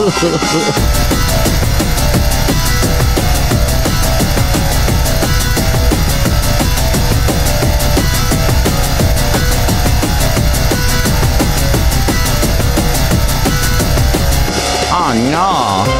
Ah, oh no!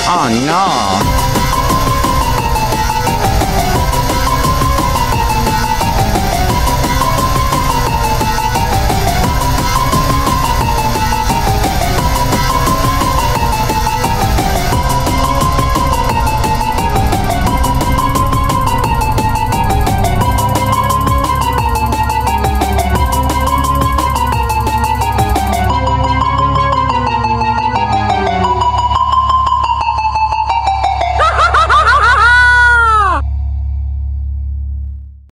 oh no.